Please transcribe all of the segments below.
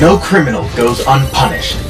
No criminal goes unpunished.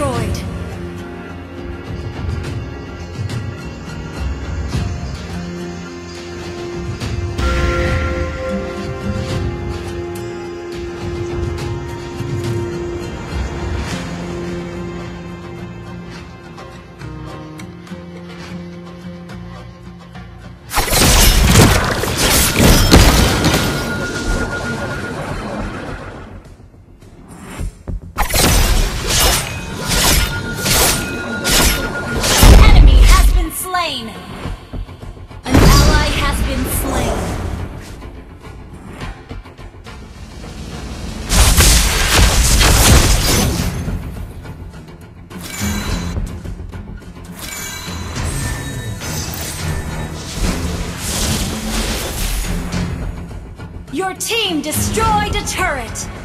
destroyed. Destroyed a turret!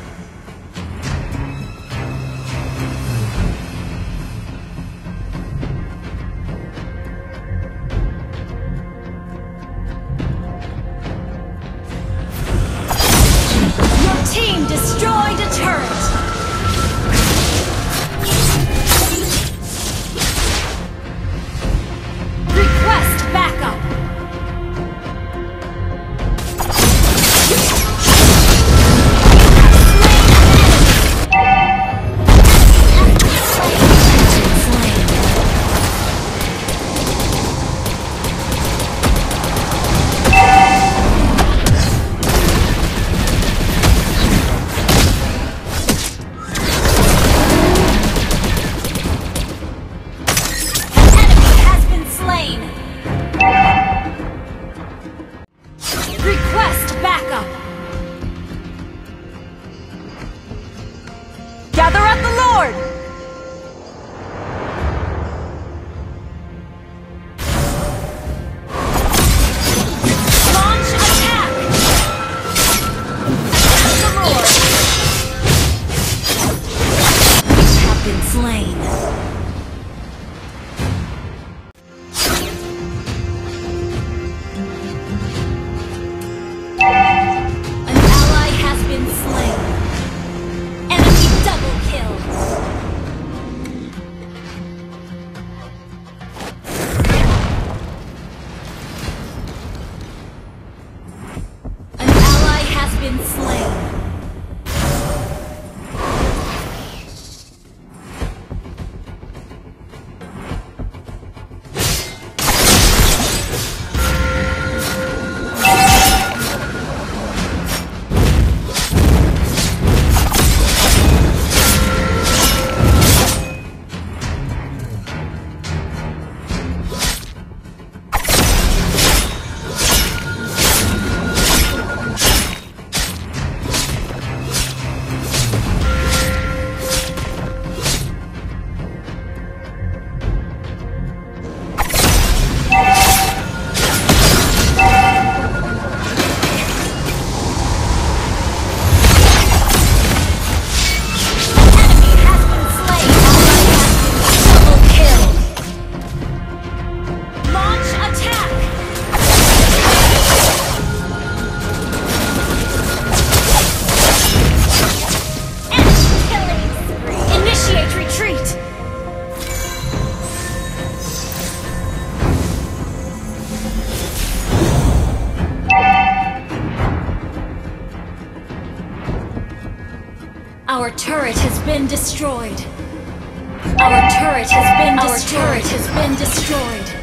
been destroyed. Our turret has been destroyed. Our turret has been destroyed.